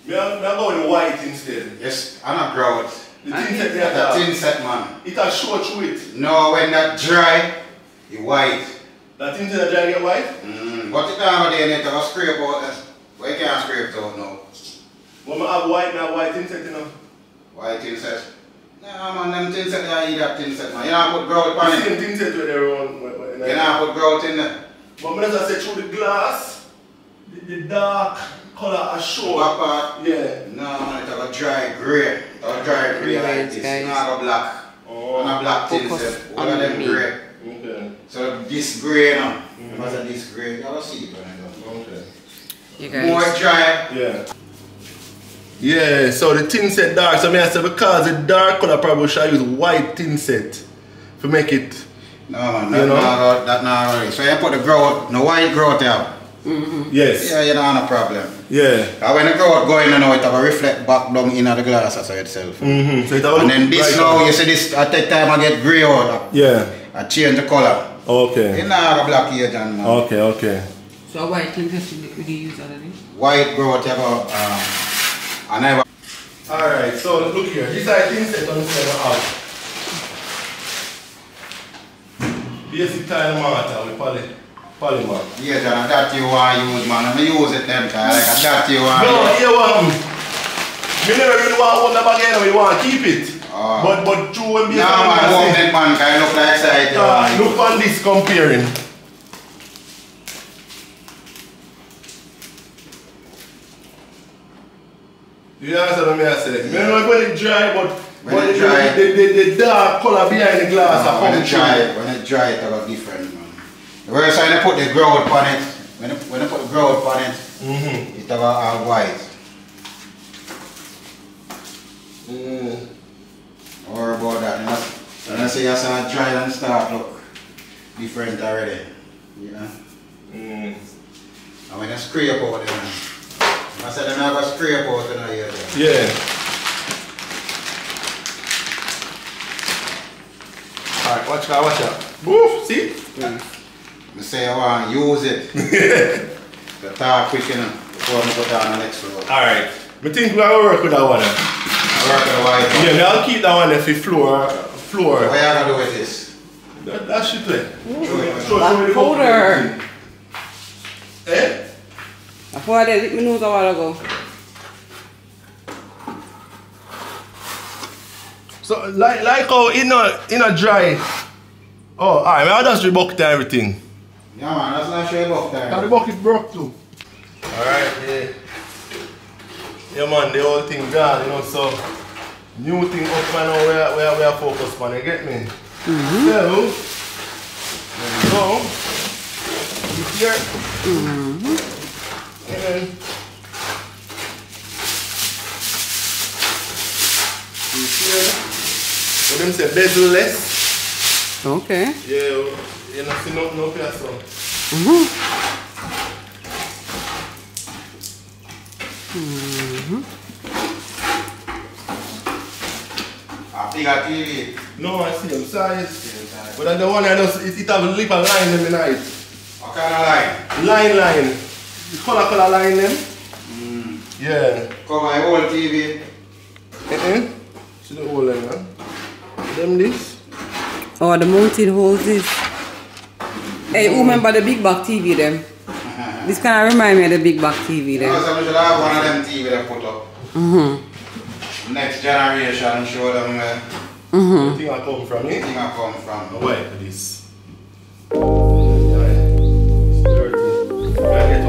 Me, I, me I go with white instead. Yes, I'm not grout. The I tin think set That's there, a tin set, man. it has show through it. No, when that dry, it white. That tin set dry get white. Mm. But it down there, you need to scrape out that. Why you can't scrape it out now? When I have white, now white tin set, you know. White tin set. Nah, man, them tin set, you eat that tin set, man. You don't put grout on it. same tin set with when- when- You don't put grout in there. But as I said, through the glass, the, the dark color are show. Back part. Yeah. No, man, it's a dry grey. It's a dry grey like this. guys. Not a black. Oh. Not a black tin Focus. All on of them me. grey. Okay. So this grey now. Mm-hmm. Because of this grey. You gotta see it when. Okay. you More dry. Yeah. Yeah, so the tin set dark. So me I say because the dark color probably should use white tin set to make it. No man, You that know? not that not right. So you put the grout, no white grout there. Yes. Yeah, you don't have no problem. Yeah. And when the grout going on, it have a reflect back down in the glass as itself. Mm-hmm. So it have And then this right now, on. you see this, at that time I get grey out, Yeah. I change the color. Okay. don't have a black agent man. Okay. Okay. So white thing that we do use already. White grout, you have a, um, I never, All right. So look here. This I tin set on seven out. Basic tile mortar with poly polymer. yeah, John, that you want to use, man. I use it them time, like that you want No, you want. Me never really want to own the bag anyway. You want to keep it. Ah. But but true when No, man, home that man, can look like side. you Uh, want. look on this comparing. You understand what I say? Me know when it dry, but When but it dry- the, the, the dark color behind the glass are when it through. dry, when it dry, it have different man. Whereas when I put the grout on it, when you, when you put the grout on it, Mm-hmm. it have a, a white. Mm. Or about that. And that's, and I say you start dry and start look different already. Yeah. Mm. And when you scrape out man. I said them have a scrape out in here. then. Yeah. Alright, watch out, watch out. Woof, see? I say I want to use it. to talk quick enough before I go down the next road. Alright. I think we will work with that one. I work with the white Yeah, one. me I'll keep that one if for floor. Floor. What you gonna do with this? That, that shit there. Black powder. Eh? I poured it me nose a while ago. So like like how in a in a dry. Oh, alright, I'll just rebucket everything. Yeah man, that's not sure about Now time. the bucket broke too. Alright, yeah. Yeah man, the whole thing gone, you know, so new thing up man now where where we are focused on, you get me? Mm-hmm. So there we go. This here. Mm-hmm. And then this here. What them say bezel-less. Okay. Yeah, you know, see no no here so. A bigger TV. No, I see them size. But then the one I just it, it have a lip and line them in it. What kind of line? Line line. The color color line them. Yeah. Cover my whole TV. Uh-uh. Eh, eh. See the whole line, man. Them this. Oh, the mountain holds this. Hey, who remember the big back TV them? This kind of remind me of the big back TV You them. know, so we should have one of them TV they put up. Mm-hmm. Next generation show them uh, mm-hmm. where Mm-hmm. The thing I come from eh? the it. thing I come from. Why for this? I get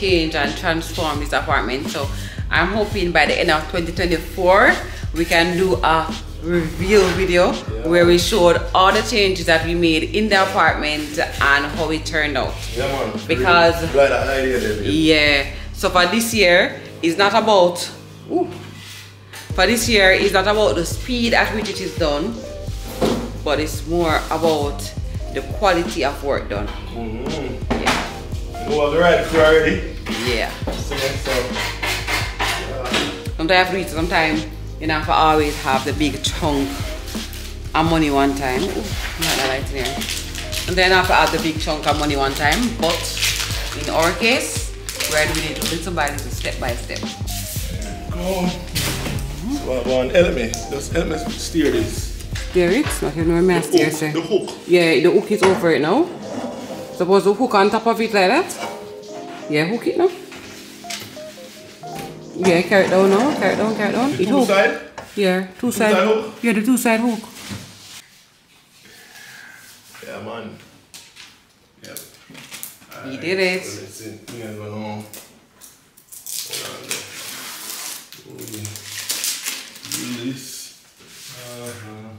change and transform this apartment. So I'm hoping by the end of 2024 we can do a reveal video where we showed all the changes that we made in the apartment and how it turned out. Yeah, man. Because- that idea there. Yeah. So for this year, it's not about. Ooh, for this year, it's not about the speed at which it is done, but it's more about the quality of work done. Mm-hmm. Yeah. You know what, we right through already. Yeah. So, so, uh, Sometimes have to reach. Sometimes you know, I always have the big chunk of money one time. Ooh, not that light in here. And then I have to have the big chunk of money one time. But in our case, we're doing it little by little, step by step. go. So, go on, help me. Just help me steer this. There it's not even my The steer hook, say. the hook. Yeah, the hook is over it now. Suppose the hook on top of it like that. Yeah, hook it now. Yeah, carry it down now. Carry it down, carry it down. The It two hook. side. Yeah, two side. side hook? Yeah, the two side hook. Yeah, man. Yep. You did it. So let's see. Are on. Hold on there. Ooh. Do this. Uh-huh.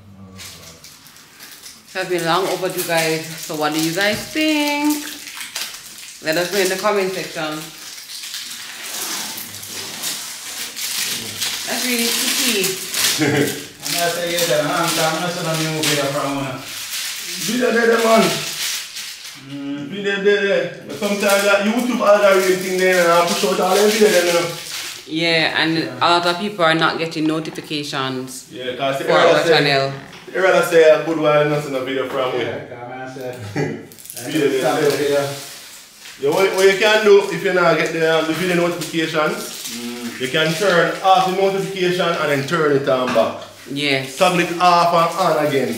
Has been long overdue, guys. So, what do you guys think? Let us know in the comment section. That's really tricky. I'm not saying yes, I'm not saying I'm new video from one. Be there, there, man. Be there, there, there. But sometimes that YouTube algorithm thing there, and I push out all video there, you know. Yeah, and a lot of people are not getting notifications Yeah, for our say, channel. They rather say a good while not seeing a video from me. Yeah, come on, sir. Video there, Stop video. Yeah, what, what you can do if you not get the, um, the video notifications, you can turn off the notification and then turn it on back. Yes. Toggle it off and on again.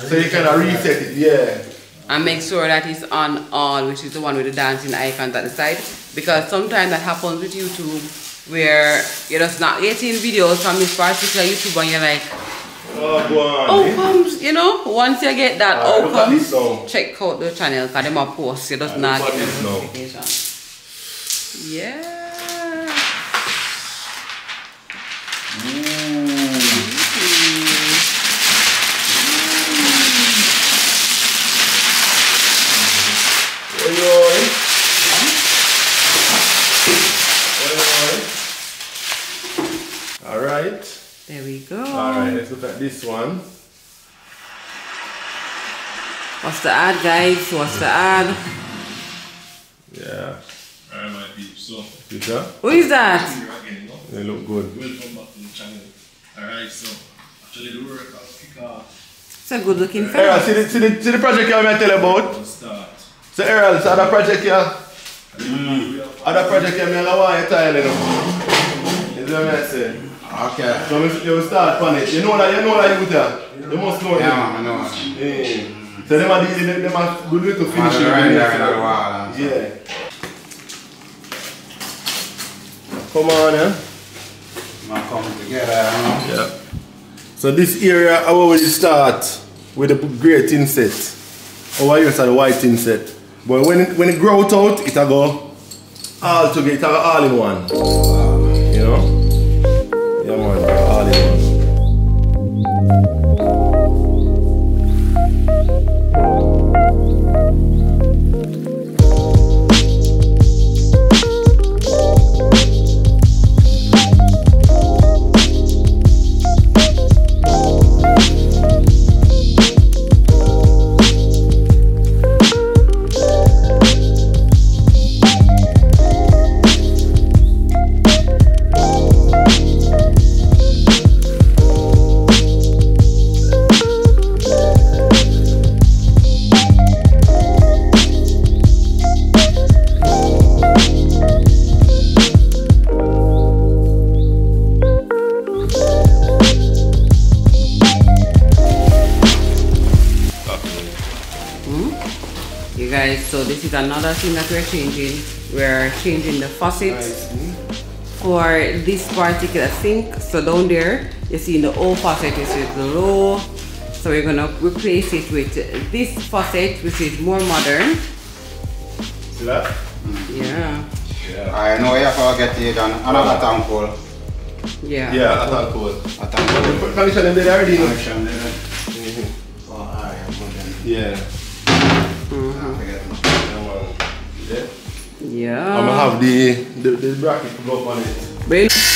so you can reset it, yeah. And make sure that it's on all, which is the one with the dancing icons at the side. Because sometimes that happens with YouTube where you're just not getting videos from this particular YouTube and you're like, Oh, go on. oh you know, once you get that Alright, look outcome, check out the channel because them are post, you just ah, Alright, not get notification. Yeah. right. There we go. Alright, let's look at this one. What's the ad, guys? What's the ad? Yeah. Alright, my peeps. So, Peter, Who is that? here again, you know. they look good. Welcome back to the channel. Alright, so, actually the work I'll kick off It's a good looking Errol, see the, see the, see the project you want me to tell you about? to start. So Errol, so other project you, mm. other project you, me I want you tile, you know. You see what I say? Okay. So me, you start on it. You know that, you know that you there. You must know that. Yeah, them. man, I know. Yeah. So them are the, them, them are good way to finish it. right there it. in the wall. Yeah. Come on, eh? Man, come together, you. Yeah. So this area, I will start with the grey tin set. Over here is a white tin set. But when it, when it grow out, it'll go all together, it'll go all in one. You thing that we're changing. We're changing the faucet for this particular sink. So down there, you see in the old faucet, which is the low. So we're gonna replace it with this faucet, which is more modern. See that? Yeah, I know you have to get it on another tank hole. yeah. Yeah, oh, I thought cool. A tank hole. The connection them there already, you know? There. Oh, alright, I'm good then. Yeah. Yeah. Yeah. I'm gonna have the, the, the bracket to go up on it. Well,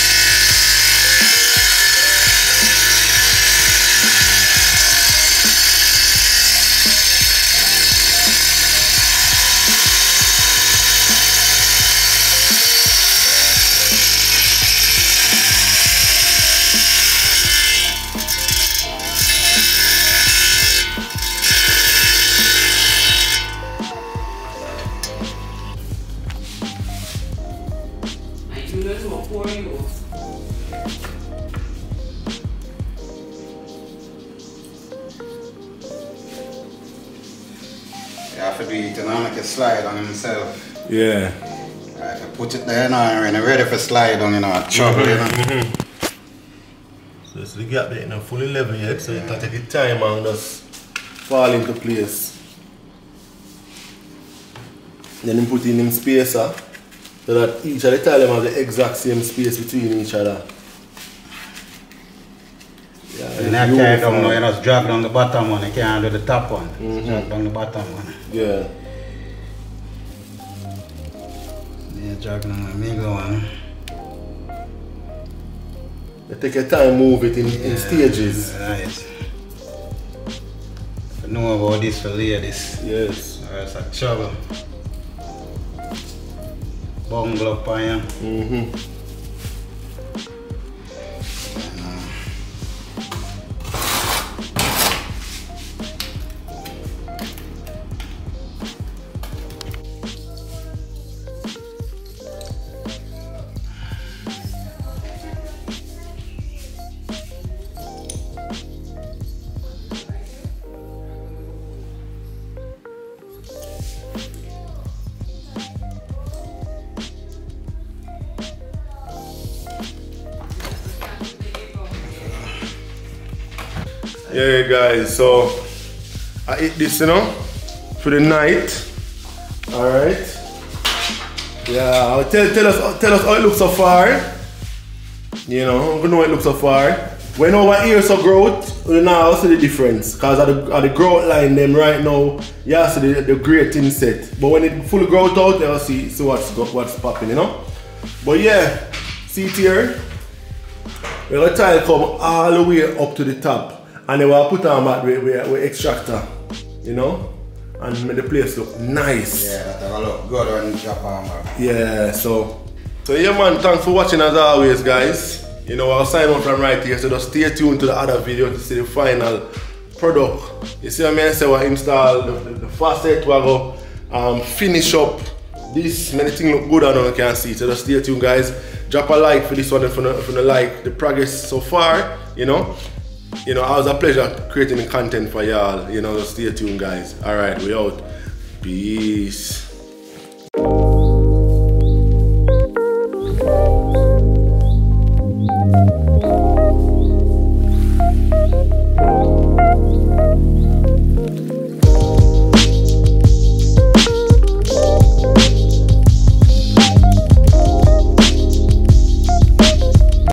slide on, you know, trouble, mm-hmm. you know. Mm-hmm. So it's the gap there not fully level yet, so it can take it time and just fall into place. Then you put in him spacer so that each of the tile have the exact same space between each other. Yeah, And that carry down now, you just drag down the bottom one, you can't do the top one. Mm-hmm. Drag down the bottom one. Yeah. Yeah, drag down the middle one. You take your time, move it in, in stages. Right. You know about this for ladies. Yes. Or a trouble. Bungle up on you. Mm-hmm. Yeah, guys, so I eat this, you know, for the night. Alright. Yeah, I'll tell, tell us tell us how it looks so far. You know, we know it looks so far. When our ears are growth, we now see the difference. Because at the, at the grout line them right now, yeah, see the, the great thing set. But when it fully growth out, you'll see, see what's, what's popping, you know? But yeah, see it here. we're gonna tile come all the way up to the top and they we'll put on back with, with, with extractor, you know? And make the place look nice. Yeah, that'll look good when you drop on back. Yeah, so so yeah man, thanks for watching as always guys. You know I'll sign off from right here, so just stay tuned to the other video to see the final product. You see what I mean? So I install the, the, the faucet, we go um, finish up this many things look good I don't know you can see. So just stay tuned guys. Drop a like for this one if you don't- if you like the progress so far, you know. You know, it was a pleasure creating the content for y'all. You know, stay tuned guys. Alright, we out. Peace.